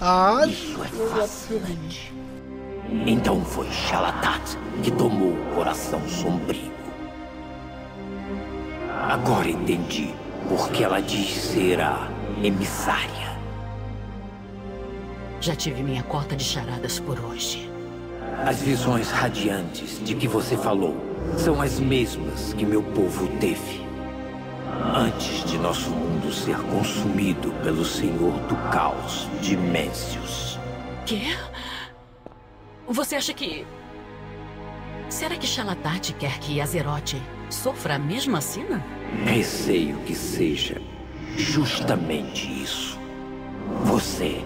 Ah, Isso é fascinante. Então foi Shalatat que tomou o coração sombrio. Agora entendi por que ela diz ser a emissária. Já tive minha cota de charadas por hoje. As visões radiantes de que você falou são as mesmas que meu povo teve. Antes de nosso mundo ser consumido pelo Senhor do Caos de Méncios. Quê? Você acha que... Será que Xalatat quer que Azeroth sofra a mesma sina? Receio que seja justamente isso. Você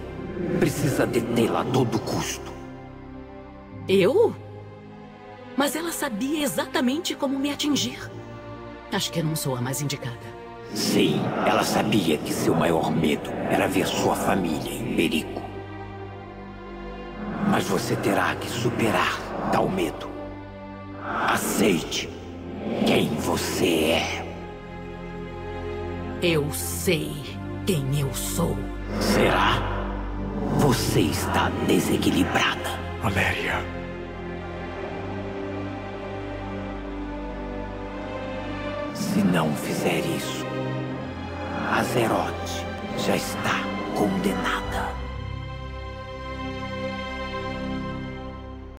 precisa detê-la a todo custo. Eu? Mas ela sabia exatamente como me atingir. Acho que eu não sou a mais indicada. Sim, ela sabia que seu maior medo era ver sua família em perigo. Mas você terá que superar tal medo. Aceite quem você é. Eu sei quem eu sou. Será? Você está desequilibrada. Valéria. Se não fizer isso, Azeroth já está.